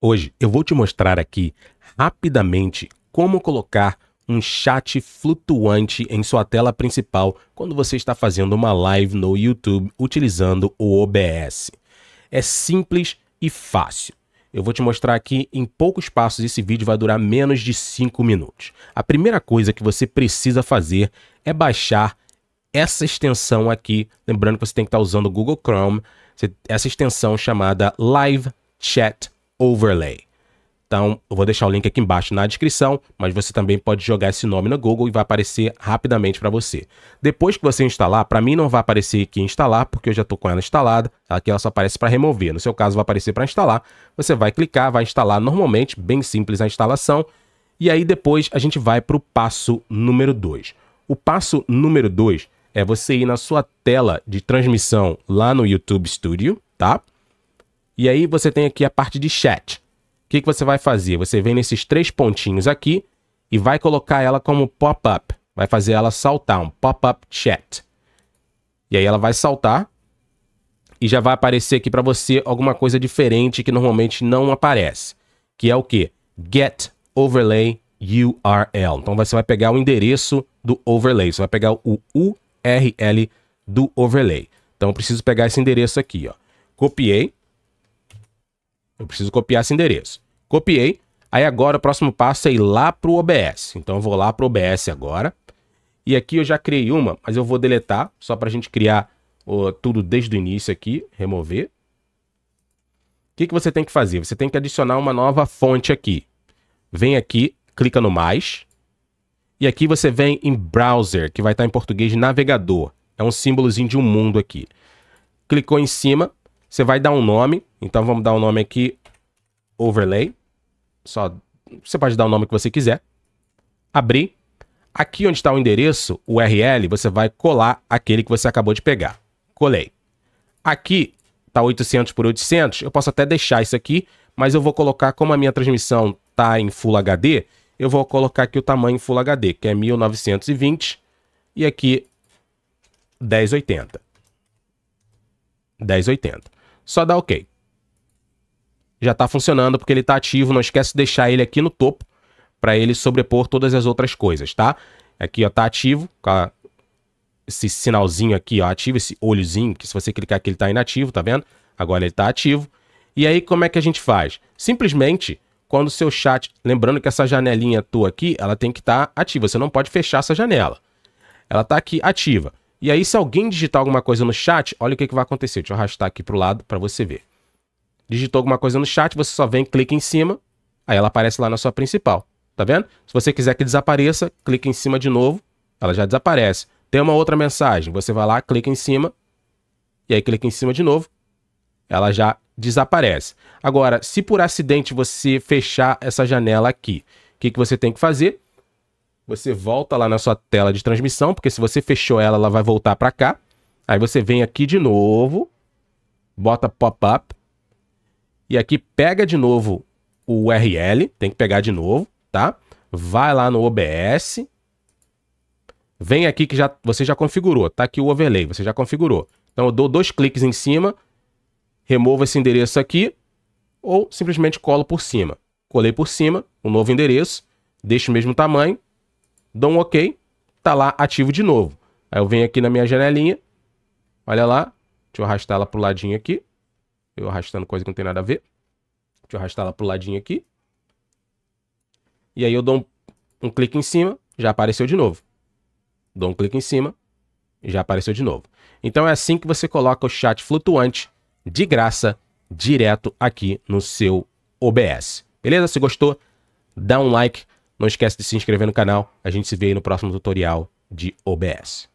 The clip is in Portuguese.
Hoje eu vou te mostrar aqui rapidamente como colocar um chat flutuante em sua tela principal quando você está fazendo uma live no YouTube utilizando o OBS. É simples e fácil. Eu vou te mostrar aqui em poucos passos. Esse vídeo vai durar menos de 5 minutos. A primeira coisa que você precisa fazer é baixar essa extensão aqui. Lembrando que você tem que estar usando o Google Chrome. Essa extensão chamada Live Chat Overlay. Então, eu vou deixar o link aqui embaixo na descrição, mas você também pode jogar esse nome no Google e vai aparecer rapidamente para você. Depois que você instalar, para mim não vai aparecer aqui instalar, porque eu já estou com ela instalada. Aqui ela só aparece para remover. No seu caso, vai aparecer para instalar. Você vai clicar, vai instalar normalmente, bem simples a instalação. E aí depois a gente vai para o passo número 2. O passo número 2 é você ir na sua tela de transmissão lá no YouTube Studio, tá? E aí você tem aqui a parte de chat. O que, que você vai fazer? Você vem nesses três pontinhos aqui e vai colocar ela como pop-up. Vai fazer ela saltar, um pop-up chat. E aí ela vai saltar e já vai aparecer aqui para você alguma coisa diferente que normalmente não aparece. Que é o que? Get Overlay URL. Então você vai pegar o endereço do overlay. Você vai pegar o URL do overlay. Então eu preciso pegar esse endereço aqui, ó. Copiei. Eu preciso copiar esse endereço. Copiei. Aí agora o próximo passo é ir lá para o OBS. Então eu vou lá para o OBS agora. E aqui eu já criei uma, mas eu vou deletar, só para a gente criar tudo desde o início aqui, remover. O que, que você tem que fazer? Você tem que adicionar uma nova fonte aqui. Vem aqui, clica no mais. E aqui você vem em Browser, que vai estar em português navegador. É um símbolozinho de um mundo aqui. Clicou em cima, você vai dar um nome. Então vamos dar um nome aqui, Overlay. Só você pode dar o nome que você quiser. Abrir. Aqui onde está o endereço, o URL, você vai colar aquele que você acabou de pegar. Colei. Aqui está 800 por 800. Eu posso até deixar isso aqui, mas eu vou colocar como a minha transmissão está em Full HD, eu vou colocar aqui o tamanho Full HD, que é 1920 e aqui 1080. 1080. Só dá OK. Já está funcionando porque ele está ativo. Não esquece de deixar ele aqui no topo para ele sobrepor todas as outras coisas, tá? Aqui, ó, tá ativo, esse sinalzinho aqui, ó, ativo, esse olhozinho, que se você clicar aqui ele tá inativo, tá vendo? Agora ele tá ativo. E aí, como é que a gente faz? Simplesmente, quando o seu chat... Lembrando que essa janelinha tua aqui, ela tem que estar tá ativa. Você não pode fechar essa janela. Ela tá aqui ativa. E aí, se alguém digitar alguma coisa no chat, olha o que, que vai acontecer. Deixa eu arrastar aqui para o lado para você ver. Digitou alguma coisa no chat, você só vem, clica em cima, aí ela aparece lá na sua principal. Tá vendo? Se você quiser que desapareça, clica em cima de novo, ela já desaparece. Tem uma outra mensagem, você vai lá, clica em cima, e aí clica em cima de novo, ela já desaparece. Agora, se por acidente você fechar essa janela aqui, o que, que você tem que fazer? Você volta lá na sua tela de transmissão, porque se você fechou ela, ela vai voltar para cá. Aí você vem aqui de novo, bota pop-up, e aqui pega de novo o URL, tem que pegar de novo, tá? Vai lá no OBS, vem aqui que já, você já configurou, tá aqui o overlay, você já configurou. Então eu dou dois cliques em cima, removo esse endereço aqui, ou simplesmente colo por cima. Colei por cima, o um novo endereço, deixo o mesmo tamanho, dou um OK, tá lá ativo de novo. Aí eu venho aqui na minha janelinha, olha lá, deixa eu arrastar ela pro ladinho aqui. Eu arrastando coisa que não tem nada a ver. Deixa eu arrastar ela pro ladinho aqui. E aí eu dou um, um clique em cima, já apareceu de novo. Dou um clique em cima, já apareceu de novo. Então é assim que você coloca o chat flutuante de graça direto aqui no seu OBS. Beleza? Se gostou, dá um like, não esquece de se inscrever no canal. A gente se vê aí no próximo tutorial de OBS.